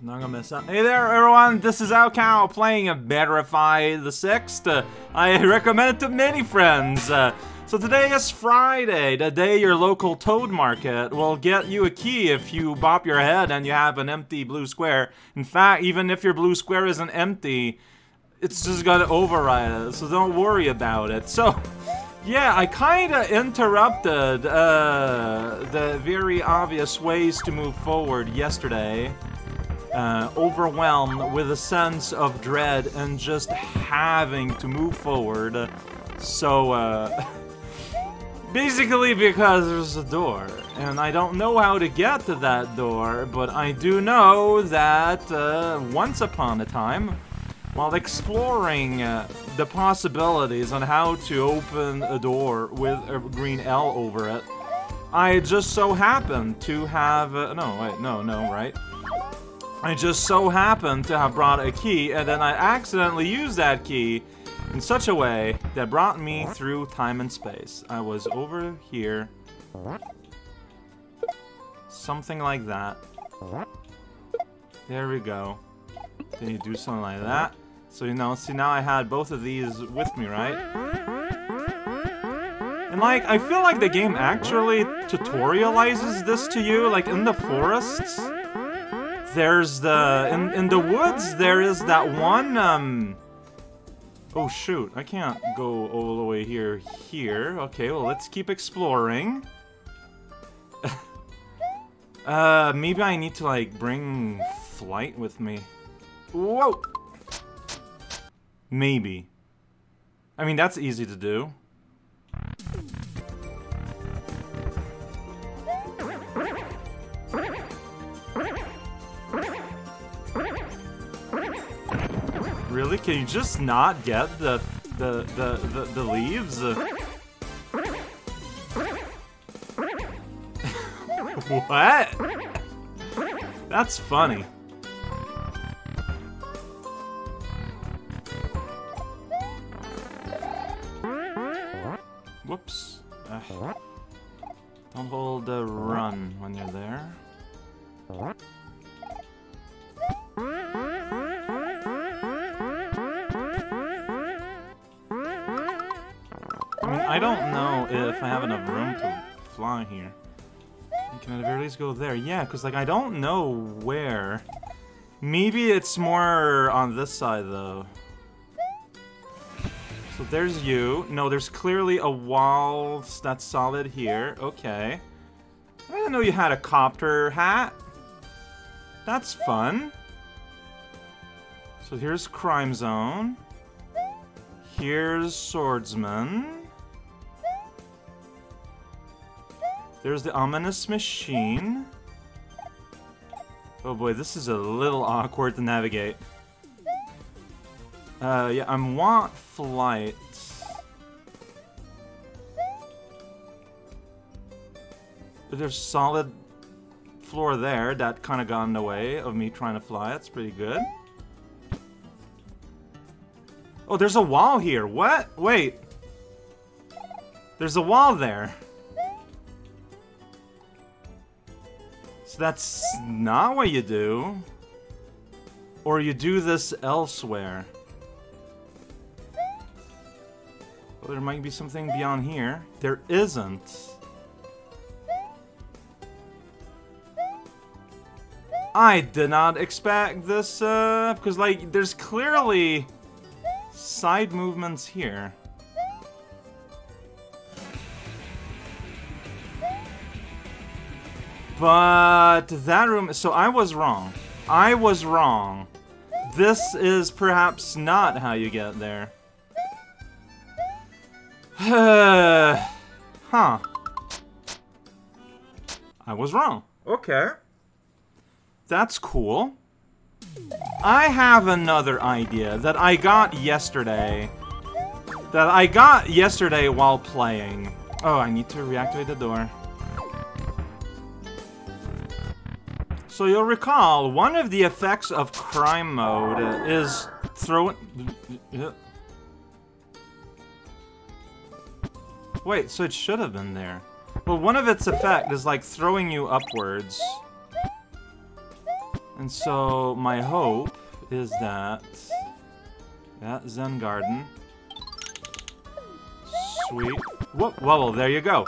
Not gonna miss out. Hey there, everyone. This is raocow playing Betterified the Sixth. Uh, I recommend it to many friends. Uh, so today is Friday, the day your local Toad Market will get you a key if you bop your head and you have an empty blue square. In fact, even if your blue square isn't empty, it's just gonna override it, so don't worry about it. So, yeah, I kinda interrupted uh, the very obvious ways to move forward yesterday. Uh, overwhelmed with a sense of dread and just having to move forward. So, uh, basically because there's a door, and I don't know how to get to that door, but I do know that uh, once upon a time, while exploring uh, the possibilities on how to open a door with a green L over it, I just so happened to have... Uh, no, wait, no, no, right? I just so happened to have brought a key, and then I accidentally used that key in such a way that brought me through time and space. I was over here. Something like that. There we go. Then you do something like that. So, you know, see now I had both of these with me, right? And like, I feel like the game actually tutorializes this to you, like in the forests. There's the... In, in the woods, there is that one, um... Oh shoot, I can't go all the way here, here. Okay, well let's keep exploring. uh, maybe I need to like bring flight with me. Whoa! Maybe. I mean, that's easy to do. Really? Can you just not get the the the the, the leaves? what? That's funny. Whoops. Ugh. Don't hold the run when you're there. I don't know if I have enough room to fly here. Can I at very least go there. Yeah, because, like, I don't know where. Maybe it's more on this side, though. So there's you. No, there's clearly a wall that's solid here. Okay. I didn't know you had a copter hat. That's fun. So here's Crime Zone. Here's Swordsman. There's the ominous machine. Oh boy, this is a little awkward to navigate. Uh, yeah, I am want flight. There's solid floor there that kind of got in the way of me trying to fly. That's pretty good. Oh, there's a wall here. What? Wait. There's a wall there. That's not what you do. Or you do this elsewhere. Well, there might be something beyond here. There isn't. I did not expect this, uh, because, like, there's clearly side movements here. But that room, so I was wrong. I was wrong. This is perhaps not how you get there. huh. I was wrong. Okay. That's cool. I have another idea that I got yesterday. That I got yesterday while playing. Oh, I need to reactivate the door. So you'll recall, one of the effects of crime mode is throwing... Wait, so it should have been there. Well, one of its effect is like throwing you upwards. And so my hope is that yeah, Zen Garden. Sweet. Whoa, whoa, there you go.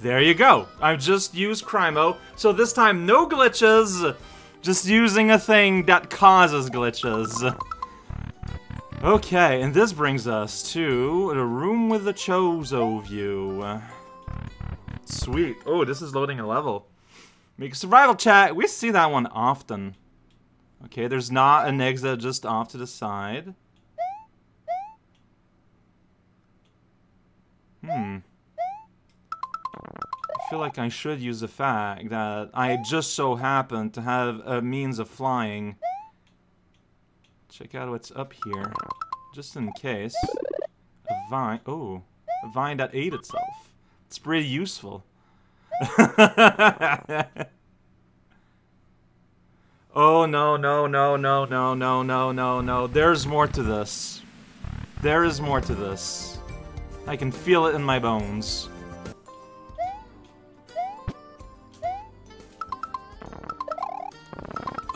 There you go. I just used Crymo, so this time no glitches. Just using a thing that causes glitches. Okay, and this brings us to the room with the Chozo view. Sweet. Oh, this is loading a level. Make survival chat. We see that one often. Okay, there's not an exit just off to the side. Hmm. Feel like I should use the fact that I just so happen to have a means of flying Check out what's up here. Just in case. A vine. Oh. A vine that ate itself. It's pretty useful. oh, no, no, no, no, no, no, no, no, no. There's more to this. There is more to this. I can feel it in my bones.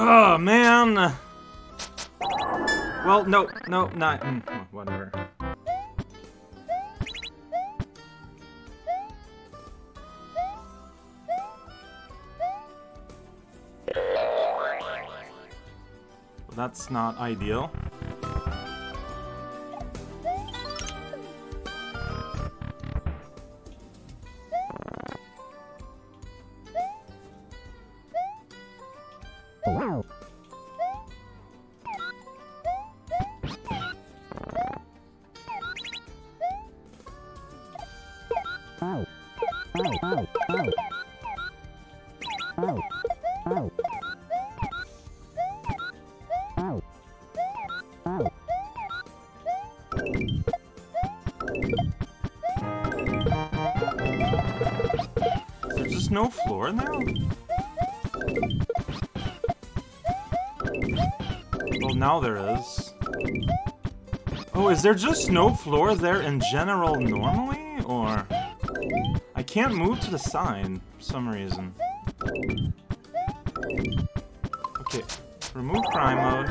Oh, man! Well, no, no, not. Mm, whatever. Well, that's not ideal. Now Well, now there is. Oh, is there just no floor there in general normally? Or... I can't move to the side for some reason. Okay, remove crime mode.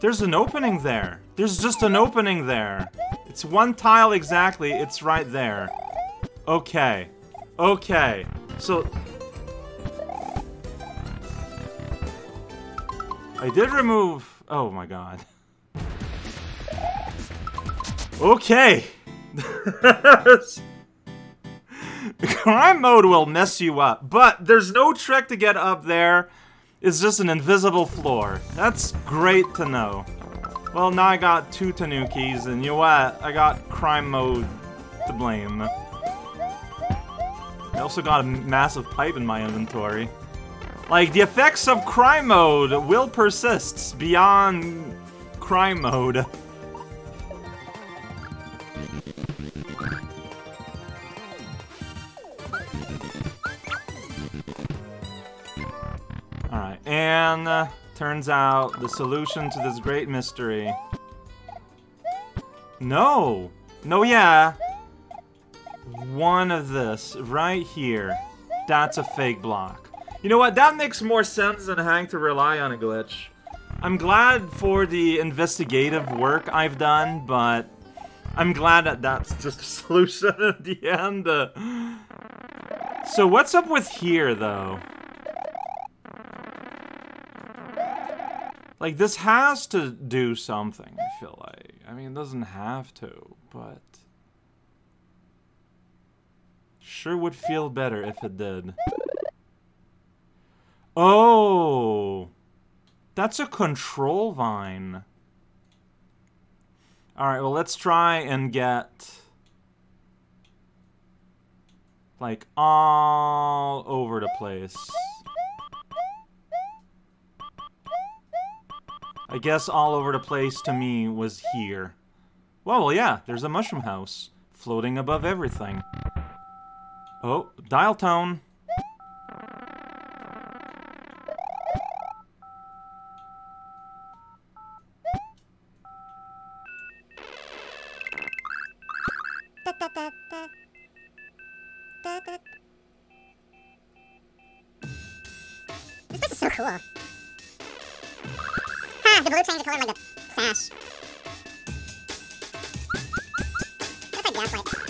There's an opening there. There's just an opening there. It's one tile exactly, it's right there. Okay. Okay. So, I did remove... Oh my god. Okay! Crime mode will mess you up, but there's no trick to get up there. It's just an invisible floor. That's great to know. Well, now I got two Tanukis, and you know what? I got crime mode to blame. I also got a massive pipe in my inventory. Like, the effects of crime mode will persist beyond crime mode. Alright, and uh, turns out the solution to this great mystery. No! No, yeah! One of this, right here. That's a fake block. You know what? That makes more sense than having to rely on a glitch. I'm glad for the investigative work I've done, but I'm glad that that's just a solution at the end. Uh, so what's up with here, though? Like, this has to do something, I feel like. I mean, it doesn't have to, but... Sure would feel better if it did. Oh! That's a control vine. Alright, well let's try and get... Like, all over the place. I guess all over the place to me was here. Well, well, yeah, there's a mushroom house floating above everything. Oh, dial tone. This place is so cool. Ha! Huh, the blue changed the color like the sash. That's like gaslight.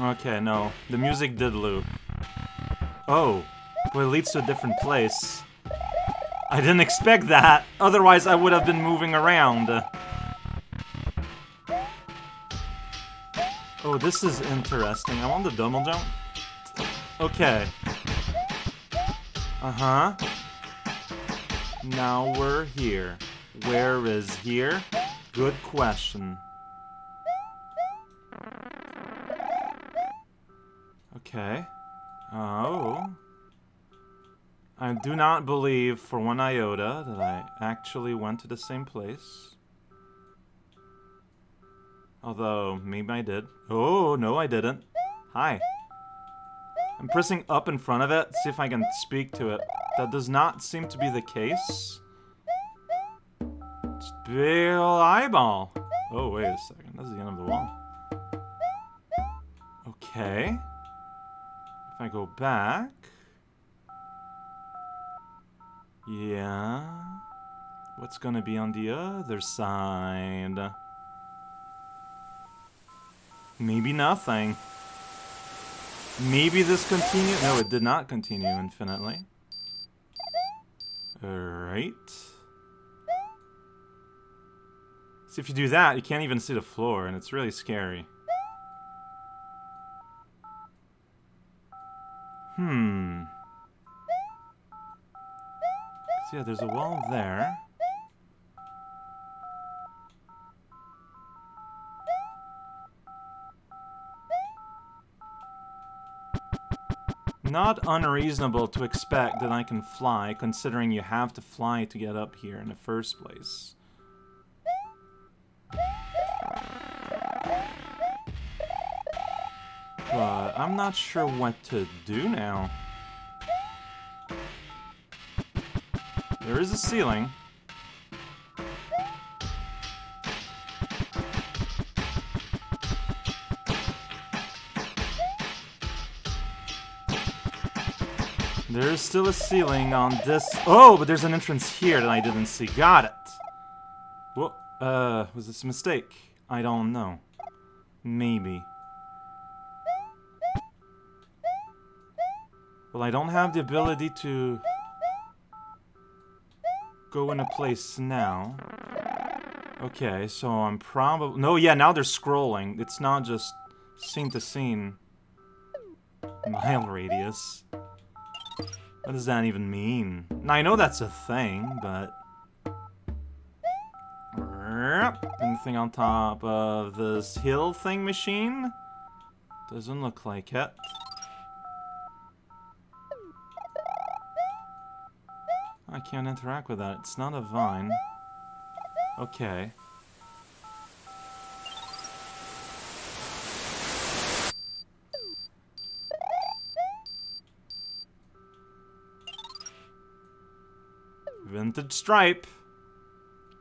Okay, no. The music did loop. Oh. Well, it leads to a different place. I didn't expect that. Otherwise, I would have been moving around. Oh, this is interesting. I want the double jump. Okay. Uh-huh. Now we're here. Where is here? Good question. Okay. Oh. I do not believe for one iota that I actually went to the same place. Although, maybe I did. Oh, no I didn't. Hi. I'm pressing up in front of it, see if I can speak to it. That does not seem to be the case. It's big ol' eyeball. Oh, wait a second. That's the end of the wall. Okay. If I go back... Yeah... What's gonna be on the other side? Maybe nothing. Maybe this continued. No, it did not continue infinitely. Alright. See, if you do that, you can't even see the floor, and it's really scary. So yeah, there's a wall there. Not unreasonable to expect that I can fly, considering you have to fly to get up here in the first place. But I'm not sure what to do now. There is a ceiling. There is still a ceiling on this. Oh, but there's an entrance here that I didn't see. Got it. What? Uh, was this a mistake? I don't know. Maybe. Well, I don't have the ability to go in a place now. Okay, so I'm probably... No, yeah, now they're scrolling. It's not just scene to scene. Mile radius. What does that even mean? Now, I know that's a thing, but... Anything on top of this hill thing machine? Doesn't look like it. Can't interact with that. It's not a vine. Okay. Vintage stripe.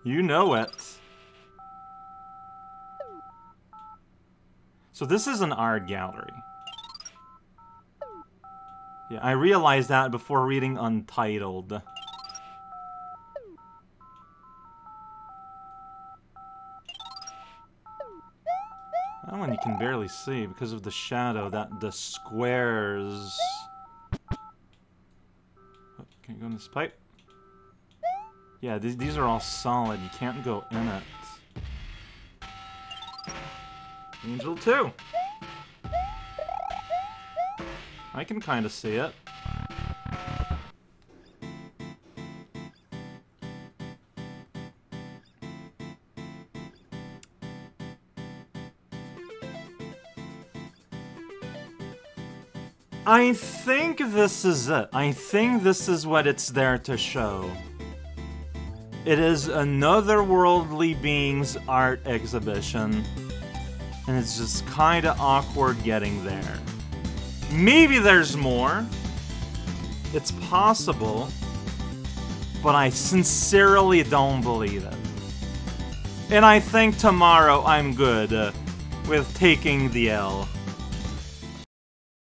You know it. So this is an art gallery. Yeah, I realized that before reading Untitled. Can barely see because of the shadow that the squares... Oh, can you go in this pipe? Yeah, these, these are all solid. You can't go in it. Angel 2! I can kind of see it. I think this is it. I think this is what it's there to show. It is another worldly beings art exhibition, and it's just kind of awkward getting there. Maybe there's more. It's possible, but I sincerely don't believe it. And I think tomorrow I'm good with taking the L.